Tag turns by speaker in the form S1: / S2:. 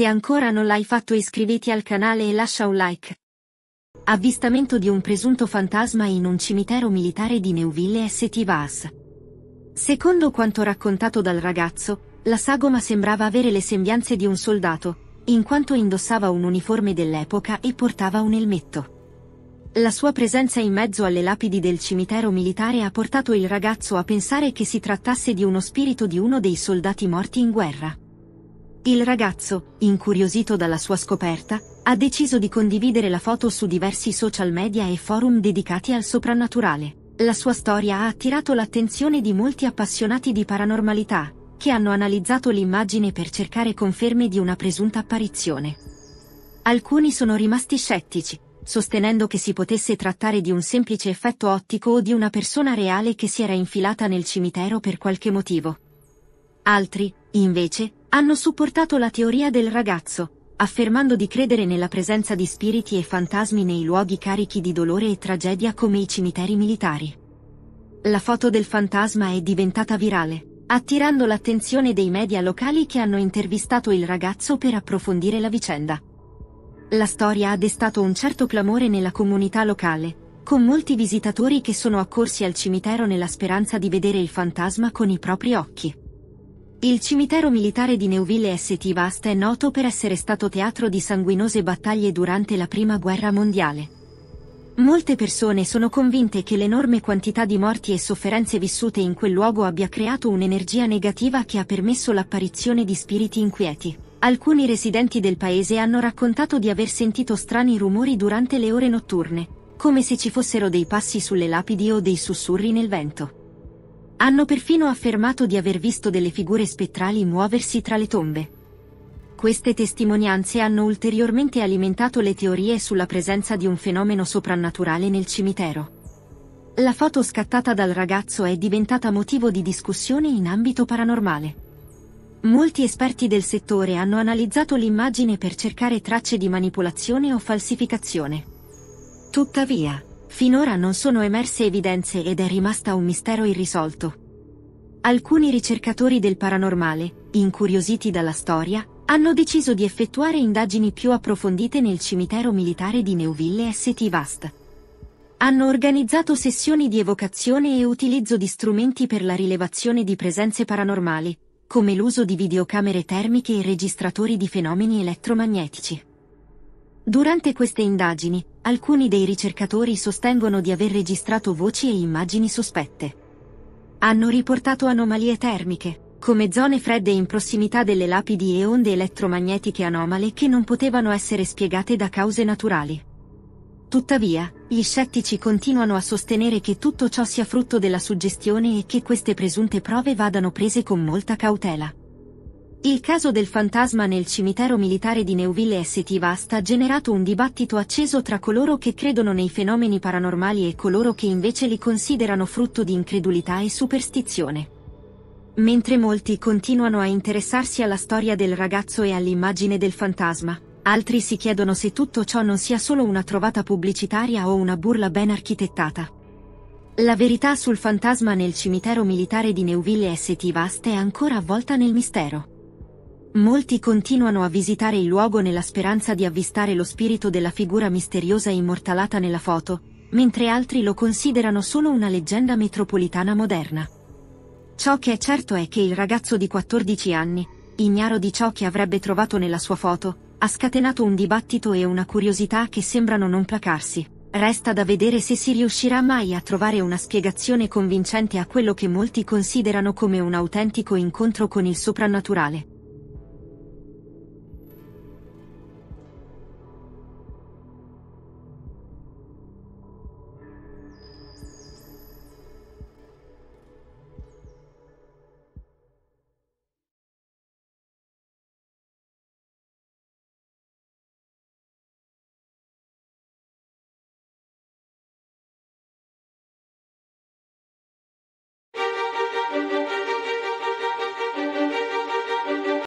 S1: Se ancora non l'hai fatto iscriviti al canale e lascia un like. Avvistamento di un presunto fantasma in un cimitero militare di Neuville St. Vas. Secondo quanto raccontato dal ragazzo, la sagoma sembrava avere le sembianze di un soldato, in quanto indossava un uniforme dell'epoca e portava un elmetto. La sua presenza in mezzo alle lapidi del cimitero militare ha portato il ragazzo a pensare che si trattasse di uno spirito di uno dei soldati morti in guerra. Il ragazzo, incuriosito dalla sua scoperta, ha deciso di condividere la foto su diversi social media e forum dedicati al soprannaturale. La sua storia ha attirato l'attenzione di molti appassionati di paranormalità, che hanno analizzato l'immagine per cercare conferme di una presunta apparizione. Alcuni sono rimasti scettici, sostenendo che si potesse trattare di un semplice effetto ottico o di una persona reale che si era infilata nel cimitero per qualche motivo. Altri, invece, hanno supportato la teoria del ragazzo, affermando di credere nella presenza di spiriti e fantasmi nei luoghi carichi di dolore e tragedia come i cimiteri militari. La foto del fantasma è diventata virale, attirando l'attenzione dei media locali che hanno intervistato il ragazzo per approfondire la vicenda. La storia ha destato un certo clamore nella comunità locale, con molti visitatori che sono accorsi al cimitero nella speranza di vedere il fantasma con i propri occhi. Il cimitero militare di Neuville St. Vast è noto per essere stato teatro di sanguinose battaglie durante la Prima Guerra Mondiale. Molte persone sono convinte che l'enorme quantità di morti e sofferenze vissute in quel luogo abbia creato un'energia negativa che ha permesso l'apparizione di spiriti inquieti. Alcuni residenti del paese hanno raccontato di aver sentito strani rumori durante le ore notturne, come se ci fossero dei passi sulle lapidi o dei sussurri nel vento. Hanno perfino affermato di aver visto delle figure spettrali muoversi tra le tombe. Queste testimonianze hanno ulteriormente alimentato le teorie sulla presenza di un fenomeno soprannaturale nel cimitero. La foto scattata dal ragazzo è diventata motivo di discussione in ambito paranormale. Molti esperti del settore hanno analizzato l'immagine per cercare tracce di manipolazione o falsificazione. Tuttavia, Finora non sono emerse evidenze ed è rimasta un mistero irrisolto. Alcuni ricercatori del paranormale, incuriositi dalla storia, hanno deciso di effettuare indagini più approfondite nel cimitero militare di Neuville St. Vast. Hanno organizzato sessioni di evocazione e utilizzo di strumenti per la rilevazione di presenze paranormali, come l'uso di videocamere termiche e registratori di fenomeni elettromagnetici. Durante queste indagini, alcuni dei ricercatori sostengono di aver registrato voci e immagini sospette. Hanno riportato anomalie termiche, come zone fredde in prossimità delle lapidi e onde elettromagnetiche anomale che non potevano essere spiegate da cause naturali. Tuttavia, gli scettici continuano a sostenere che tutto ciò sia frutto della suggestione e che queste presunte prove vadano prese con molta cautela. Il caso del fantasma nel cimitero militare di Neuville St. Vast ha generato un dibattito acceso tra coloro che credono nei fenomeni paranormali e coloro che invece li considerano frutto di incredulità e superstizione. Mentre molti continuano a interessarsi alla storia del ragazzo e all'immagine del fantasma, altri si chiedono se tutto ciò non sia solo una trovata pubblicitaria o una burla ben architettata. La verità sul fantasma nel cimitero militare di Neuville St. Vast è ancora avvolta nel mistero. Molti continuano a visitare il luogo nella speranza di avvistare lo spirito della figura misteriosa immortalata nella foto, mentre altri lo considerano solo una leggenda metropolitana moderna. Ciò che è certo è che il ragazzo di 14 anni, ignaro di ciò che avrebbe trovato nella sua foto, ha scatenato un dibattito e una curiosità che sembrano non placarsi. Resta da vedere se si riuscirà mai a trovare una spiegazione convincente a quello che molti considerano come un autentico incontro con il soprannaturale.